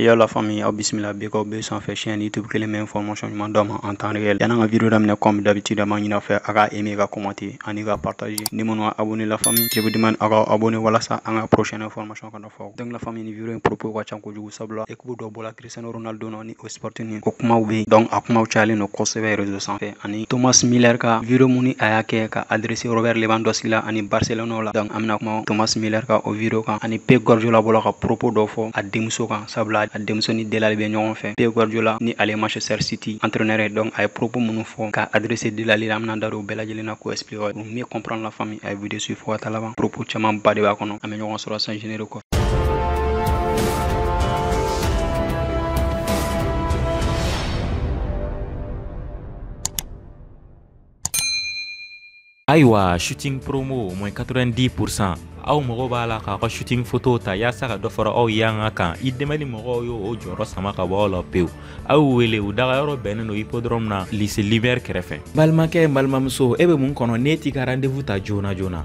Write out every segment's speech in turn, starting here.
Yo la famille, aw bisimila big aw be sanfɛ chaîne YouTube kelen min information ɲuman d'aw ma en temps réel. Yan'an ka vidéo daminɛ comme d'habitude an b'a ɲini aw fɛ a ka aimer ka commenter ani ka partager. Ni minnu ma abonné la famille, je vous demande a ka abonné walasa an ka prochaine information kana fɔ. Donc la famille ni vidéo in propos ka ca kojugu sabula équipe dɔ bɔla Cristiano Ronaldo nɔ ni o sportif nin o kumaw be donc a kumaw cayalen don kosɛbɛ réseau sanfɛ ani Thomas Müller ka vidéo mun ni y'a ka adressé Robert Lewandowski la ani Barcelone. Donc an Thomas Müller ka o vidéo kan ani Pep Guardiola bɔla ka propos dɔ fɔ a denmuso kan a denmuso ni Delali bɛ ɲɔgɔn fɛ. Pep Guardiola ni ale Manchester City. Entraîneur ye donc a ye propos minnu fɔ ka adressé Delali la an pour mieux comprendre la famille a ye vidéo suivre fo ka taa laban propos de b'a kɔnɔ an bɛ ɲɔgɔn sɔrɔ. Ayiwa shooting promo moins 90% aw mɔgɔ b'a la k'a ka shooting photo ta yaasa ka dɔ fara aw y'an ka. Kan i dɛmɛli mɔgɔw y'o o jɔyɔrɔ sama ka bɔ aw la pewu aw wele u dagayɔrɔ bɛnnen do hippodrome na lise libɛr kɛrɛfɛ balimakɛ balimamuso e be mun kɔnɔ n'e t'i ka rendez-vous ta joona joona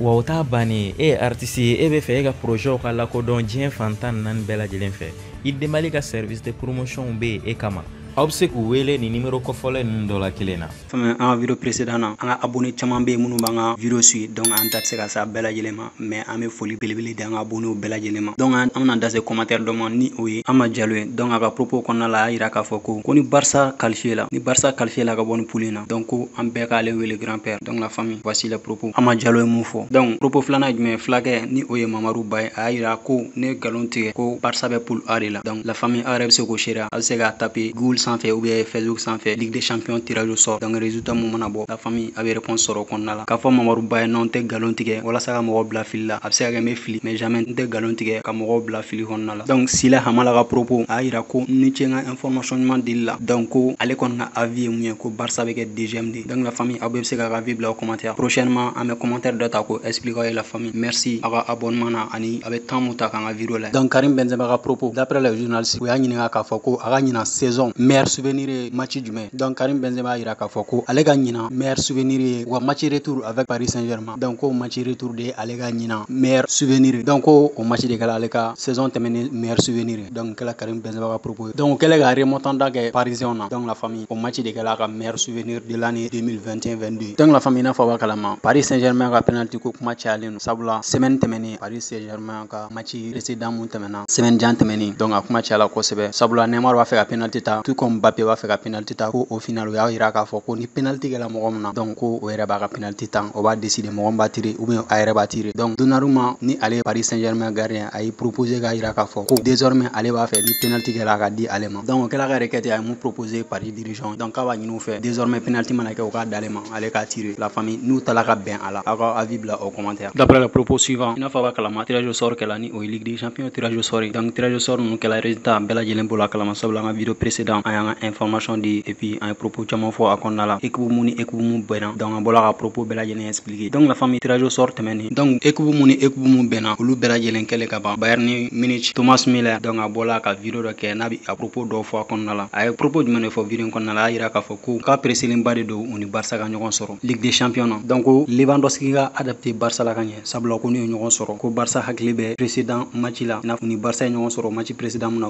wa o t'a bannen e ye artisi ye e be fɛ e ka projɛw ka lakodɔn diɲɛ fantan naani bɛɛ lajɛlen fɛ i dɛmɛli ka service de promotion be e kama aw be se k'u wele ni nimero kɔfɔlɔ nunu dɔ la kelen na fɛmɛ an ka video précédent na an ka abone caman be minnu b'an ka video suit donc an ta tɛ se ka se a bɛɛ lajɛlen ma mais an be foli belebele di an ka abonew bɛɛ lajɛlen ma donc an bena da se dɔ ma ni o ye an ma jalo ye donc a ka propos kɔnɔna la a y'a yira k'a fɔ ko ko ni barisa kalifiye la ni barisa kalifiye la ka bɔ ni poule na. Donc ko an bɛɛ k'ale wele grand père donc la famille voici le propos. An ma jalo ye mun fɔ donc propos filana ye jumɛn filakɛ ni o ye mamadu ba ye a y'a yira ko ne galon tigɛ ko barisa bɛ pul a de la. Donc la famille a yɛrɛ be se k'o seereya a be se k'a tape google sanfɛ ou bien facebook sanfɛ ligue des champions tirage au sort. Donc résultat mun mana bɔ la famille a be réponse sɔrɔ kɔnɔna la k'a fɔ mamadu ba ye non n tɛ galon tigɛ walasa ka mɔgɔw bila fili la a be se ka kɛ n be fili mais jamais n tɛ galon tigɛ ka mɔgɔw bila fili kɔnɔna la donc sila hamala ka propos a y'a yira ko ni ce ka information ɲuman dili la donc ko ale kɔni ka avis ye mun ye ko barça be kɛ deuxième de donc la famille aw bɛɛ be se k'a ka avis bila o commentaire. Prochainement an bɛ commentaire dɔ ta ko expliquer aw ye la famille. Merci a ka abonnement na ani a bɛ temps mun ta k'an ka vidéo la donc karim benzema ka propos. D'après les journalistes u y'a ɲininga k'a fɔ ko a ka ɲina saison meilleur souvenir ye match jumɛn donc karim benzema y'a yira k'a fɔ ko ale ka ɲina meilleur souvenir ye wa match retour avec paris saint germain donc ko match retour de ale ka ɲina meilleur souvenir. Donc ko o match de kɛla ale ka saison tɛmɛni meilleur souvenir. Ye donc kɛla karim benzema ka propos donc o kɛlen ka remontanda kɛ parisien na donc la famille o match de kɛla ka meilleur souvenir de l'année 2021-22 donc la famille n'a fɔ b'a kalama. Paris saint germain ka penalty ko kuma cayalen no sabula semaine tɛmɛni paris saint germain ka match précédent mun tɛmɛna semaine jan tɛmɛni donc a kuma cayala kosɛbɛ sabula neymar b'a fɛ ka penalty ta tout comme mbappe b'a fɛ ka penalty ta ko au final o y'a penalty donc o penalty o décider ou bien donc donnarumma ni ale paris saint germain gardien a ye ko désormais penalty donc o kɛla ye paris dirigeant donc penalty o la famille n'u la. Avis o tirage o ye ye donc sort ninnu kɛla résultat? Bɛɛ lajɛlen bolo a kalama sabula an ka vidéo précédent information di et puis an propos caman fɔ a kɔnɔna la. Équipe mun ni équipe mun bɛnna donc an bɔla ka propos bɛɛ lajɛlen expliquer. Donc la famille tirage au sort tɛmɛni donc équipe mun ni équipe mun bɛnna olu bɛɛ lajɛlen kɛlen ka ban. Bayern ni munich thomas miller donc a bɔla ka vidéo dɔ kɛ. N'a bi a propos dɔw fɔ a kɔnɔna la. A propos jumɛn de fɔ vidéo kɔnɔna la? A y'a yira k'a fɔ ko k'a preselenba de don u ni barsa ka ɲɔgɔn sɔrɔ. Ligue des champions na. Donc lewandowski ka adapté barsa la ka ɲɛ. Sabula ko n'u ye ɲɔgɔn sɔrɔ. Ko barsa hakili bɛ précédent match la. N'a sɔrɔ match précédent na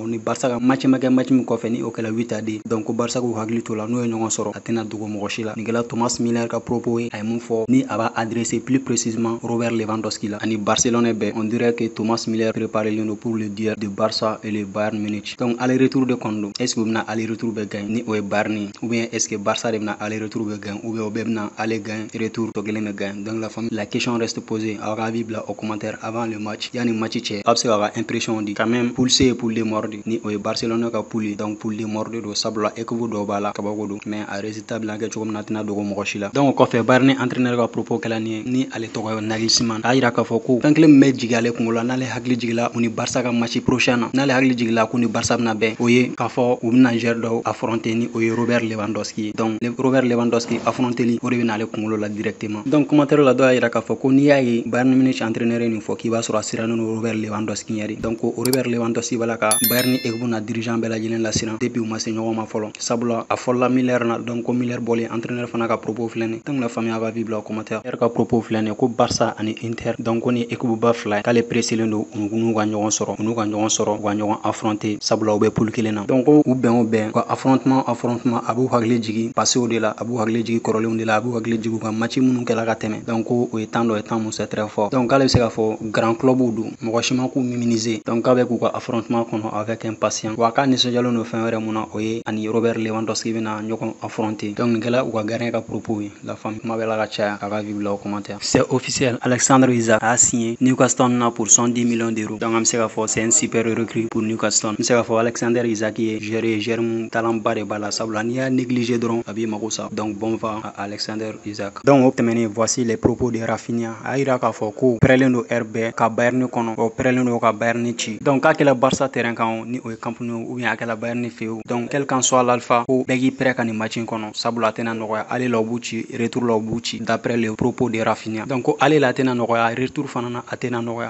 ka match ma kɛ match ni o kɛla 8 2 donc ko barsa k'u hakili to la n'u ye ɲɔgɔn sɔrɔ. A tɛna dogo mɔgɔ si la. Nin kɛla thomas miller ka propos ye a ye mun fɔ. Ni a b'a adressé plus précisément robert lewandowski la. Ani barcelone bɛɛ on dirait que thomas miller préparelen do pour le duel de barça et le bayern munich. Donc aller retour de kɔni don est ce que u bɛna aller retour bɛ ni o ye bayern ou bien est ce que barça de bɛna aller retour bɛ gagne? Ou bien o bɛɛ bɛna aller gagne retour tɔ kelen bɛ donc la famille la question reste posée. Aw ka avis bila o commentaire avant le match. Yanni match cɛ aw bɛ se k'a ka impression di. Quand même poule c ye poule ni o ye barcelone ka poule ye donc poule de mort don sabula équipe dɔw b'a la kabako don. Mais a résultat bɛna kɛ cogo min na tɛna dogo mɔgɔ si la. Donc o kɔfɛ bayern entraîneur ka propos kɛla nin ye ni ale tɔgɔ ye nagelsmann. A yira k'a fɔ ko fɛn kelen min bɛ jigi ale kunkolo la n'ale hakili jigila u ni barça ka match prochain na n'ale hakili jigila k'u ni barça bɛna bɛn o ye k'a fɔ u bɛna dɔw affronter ni o robert lewandowski ye. Donc robert lewandowski affronteli o de bɛ n'ale kunkolo la directement. Donc commentaire la dɔw y'a yira k'a ko n'i y'a ye bayern munich entraîneur ye nin fɔ k'i b'a sɔrɔ a robert lewandowski ɲɛ de. Donc robert lewandowski b'a la ka bayern équipe na dirigeant bɛɛ lajɛlen lasiran depuis ma se ɲɔgɔn ma fɔlɔ. Sabula a fɔlɔla milɛr na donc ko milɛr bɔlen entraîneur fana ka propos filɛ nin donc la famille a ka vie bila commentaire. Yɛrɛ ka propos filɛ nin ko barça ani inter donc ko ni équipe ba fila k'ale presselen don u n'u ka ɲɔgɔn sɔrɔ u n'u ka ɲɔgɔn sɔrɔ u ka ɲɔgɔn affronter. Sabula u bɛ kelen na. Donc ko u bɛn o bɛn ka affrontement affrontement a b'u hakili jigi passew de la a b'u hakili jigi kɔrɔlenw de la a b'u hakili jigi u ka match minnu kɛla ka tɛmɛ. Donc ko o ye temps dɔ ye temps mun c'est très fort. Donc k'ale bɛ se k'a fɔ grand clubw don mɔgɔ si ma k'u minimiser. Donc k'a bɛ k'u ka affrontement kɔnɔ avec impatience. Wa k'a nisɔndiyalen don fɛn wɛrɛ mun na o ye ani robert lewandowski bɛna ɲɔgɔn affronter. Donc nin kɛla u ka gardien ka propos ye. La famille kuma bɛ la ka caya a ka bila o commentaire. C'est officiel. Alexandre isaac a signé newcastle na pour 110 millions d'euros. Donc an bɛ se c'est un super recrue pour newcastle. N se k'a fɔ alexander isaac ye joueur ye joueur mun talent ba de b'a la. Sabula n'i y'a négliger dɔrɔn a b'i mago sa. Donc bon va à alexander isaac donc o voici les propos de rafinia a yira k'a fɔ ko pɛrɛlen do heure bɛɛ ka bayerni kɔnɔ. O pɛrɛlen do ka ci. Donc k'a kɛla terrain kan ni o ye camp ou bien a kɛla bayerni fɛ o. Donc quel qu'en soit l'alpha ko bɛɛ k'i prêt ka nin match kɔnɔ sabula a tɛna nɔgɔya ale la u retour la u d'après les propos de rafinia donc ko ale la a tɛna retour fana na a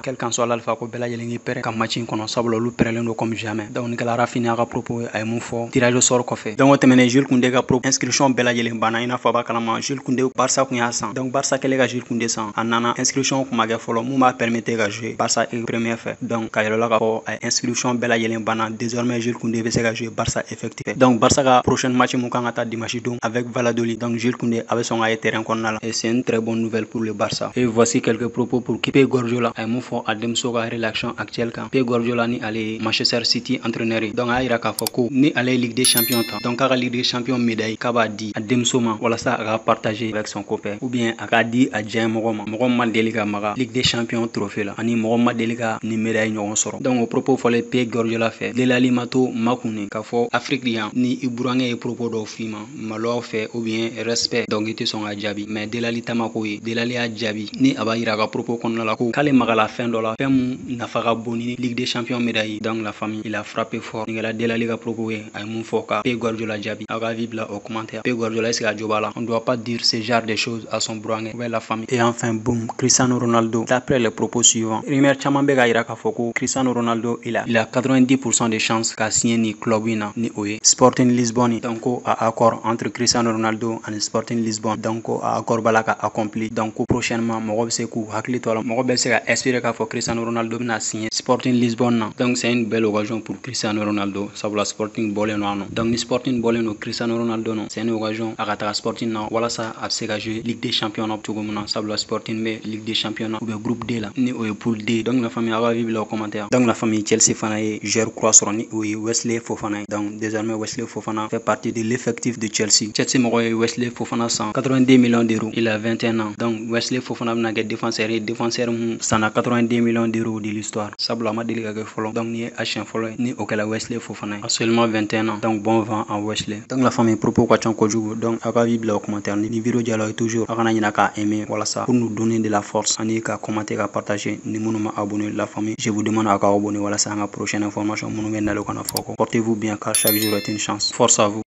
quel qu'en soit l'alpha ko bɛɛ lajɛlen k'i prêt ka match kɔnɔ sabula olu do comme jamais. Donc nin kɛla rafinia ka propos a ye mun fɔ tirage au sort kɔfɛ donc o tɛmɛnen jules kunde ka pro inscription bɛɛ lajɛlen banna i n'a fɔ a b'a kalama jules kunde barça kun y'a san donc barça kɛlen ka jules kunde san a nana inscription kun ma kɛ fɔlɔ mun permettre jouer. Barça e premier fɛ donc ka k'a fɔ a ye inscription bɛɛ lajɛlen banna désormais jules kunde bɛ se ka jouer barça donc barça ka prochaine match mun kan ka taa dimanche don avec valadolid donc jules kunde a bɛ sɔn ka ye terrain kɔnɔna la et c'est une très bonne nouvelle pour le barça. Et voici quelques propos pour kipe gorgiola a ye mun fɔ a denmuso actuelle kan pe gorgiola ni ale ye manchester city entraîneur donc a y'a k'a ni ale ye ligue des champions donc k'a ka ligue des champions médaille k'a b'a di a denmuso ma a partager avec son copain. Ou bien a k'a di a diɲɛ ma ma ligue des champions trophée la. Ani mɔgɔ ma ɲɔgɔn sɔrɔ donc o propos fɔlen pe gorgiola fɛ delali ma to makuni k'a yan ni i burankɛ ye propos dɔw f'i ma maloyaw fɛ ou bien respect donc i tɛ sɔn ka mais delali tamako ye delali y'a jaabi ni a b'a yira a ka propos kɔnɔna la ko k'ale magala fɛn dɔ la fɛn mun nafa ka bon ni ligue des champions médaille donc la famille il a frappé fort. Nin kɛla delali ka propos ye a ye mun fɔ ka pe gorgiola jaabi aw ka vie bila au commentaire pe gorgiola est ce que la on doit pas dire ce genre de choses à son burankɛ ou bien la famille. Et enfin boum cristiano ronaldo. D'après les propos suivants rumeur caman bɛ ka ko cristiano ronaldo il a il a 90% de chance ka signer ni club in na ni o sporting lisbonne donc a accord entre cristiano ronaldo ani sporting lisbonne donc a accord b'a la ka accompli. Donc prochainement mɔgɔ bɛ se k'u hakili to a la mɔgɔ bɛ cristiano ronaldo bɛna signer sporting lisbonne donc c'est une belle occasion pour cristiano ronaldo. Sabula sporting bɔlen no donc ni sporting bɔlen no cristiano ronaldo nɔ c'est une occasion a ka sporting na walasa a bɛ se ligue des champions na cogo min na sporting bɛ ligue des champions na u groupe d la ni o ye poule d. Donc la famille a vie bila o commentaire donc la famille chelsea fana ye joueur kura sɔrɔ ni o ye wesley fofana. Donc désormais wesley fofana fait partie de l'effectif de chelsea. Chelsea mɔgɔ wesley fofana san 82 millions d'euros. Il a 21 ans. Donc wesley fofana bɛna kɛ défenseur ye défenseur mun sanna 82 millions d'euros de l'histoire. Sabula a ma donc ni ye a ni o kɛla wesley fofana. Ye a seulement 21 ans. Donc bon vent en wesley. Donc la famille propos ka can kojugu donc a ka vie bila o commentaire ni video jala ye toujours. A kana k'a aimer. Walasa pour nous donner de la force ani ka commenter ka partager ni minnu ma abonné la famille. Je vous demande à ka abonné walasa an ka prochaine information. Minnu bɛ nalo kana fɔ kɔ portez vous bien car chaque jour est une chance. Force à vous